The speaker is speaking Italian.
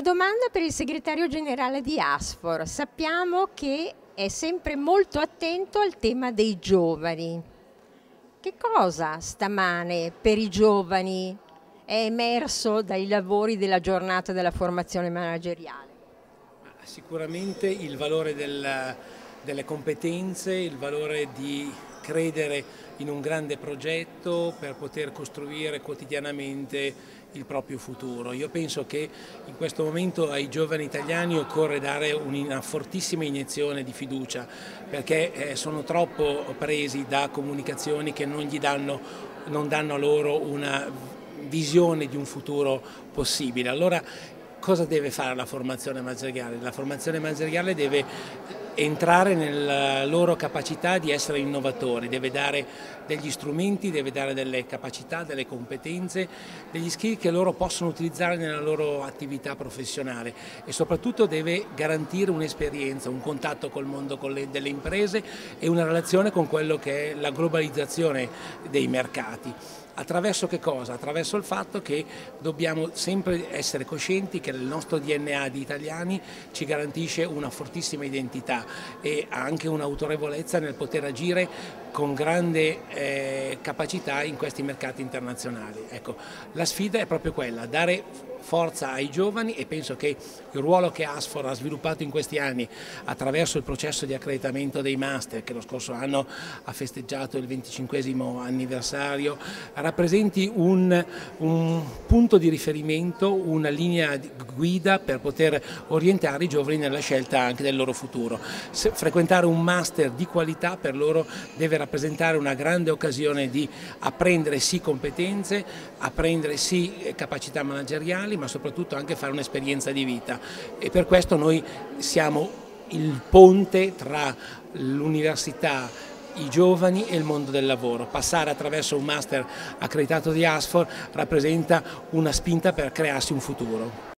domanda per il segretario generale di Asfor. Sappiamo che è sempre molto attento al tema dei giovani. Che cosa stamane per i giovani è emerso dai lavori della giornata della formazione manageriale? Sicuramente il valore del, delle competenze, il valore di credere in un grande progetto per poter costruire quotidianamente il proprio futuro. Io penso che in questo momento ai giovani italiani occorre dare una fortissima iniezione di fiducia perché eh, sono troppo presi da comunicazioni che non, gli danno, non danno loro una visione di un futuro possibile. Allora cosa deve fare la formazione manageriale? La formazione manageriale deve entrare nella loro capacità di essere innovatori, deve dare degli strumenti, deve dare delle capacità, delle competenze, degli skill che loro possono utilizzare nella loro attività professionale e soprattutto deve garantire un'esperienza, un contatto col mondo delle imprese e una relazione con quello che è la globalizzazione dei mercati. Attraverso che cosa? Attraverso il fatto che dobbiamo sempre essere coscienti che il nostro DNA di italiani ci garantisce una fortissima identità e anche un'autorevolezza nel poter agire con grande eh, capacità in questi mercati internazionali. Ecco, la sfida è proprio quella, dare forza ai giovani e penso che il ruolo che Asfor ha sviluppato in questi anni attraverso il processo di accreditamento dei master che lo scorso anno ha festeggiato il 25 anniversario rappresenti un, un punto di riferimento, una linea guida per poter orientare i giovani nella scelta anche del loro futuro. Se, frequentare un master di qualità per loro deve rappresentare una grande occasione di apprendere sì competenze, apprendere sì eh, capacità manageriali, ma soprattutto anche fare un'esperienza di vita e per questo noi siamo il ponte tra l'università i giovani e il mondo del lavoro. Passare attraverso un master accreditato di Asfor rappresenta una spinta per crearsi un futuro.